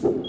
Thanks.